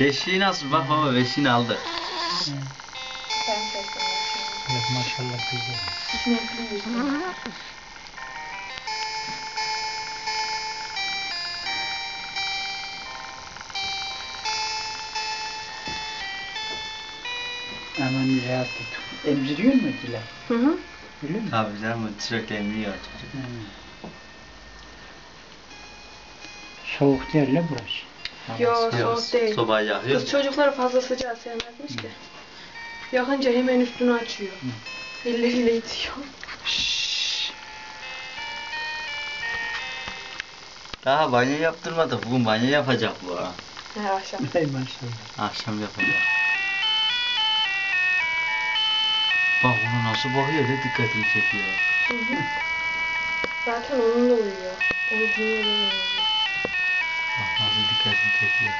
Beşiği nasıl? Bak baba beşiğini aldı. Ben seçtim. Evet, maşallah güzel. Sinekliyiz. Aman rahat tut. Emziriyor mu Dila? Hı hı. Öyle mi? Tabii canım sürekli emniyor çocuk. Hı. Soğuk değil la burası. Yo Yok, soğuk değil. Sobayı yakıyor. Kız çocukları fazla sıcağı sevmezmiş ki. Yakınca hemen üstünü açıyor. Elleriyle itiyor. Daha banyo yaptırmadık. Bugün banyo yapacak bu ha. He akşam. Ey maşallah. Akşam yapacak. Bak ona nasıl bakıyor öyle dikkatimi çekiyor. Hı hı. Zaten onunla uyuyor. Onu dinliyor. Thank you.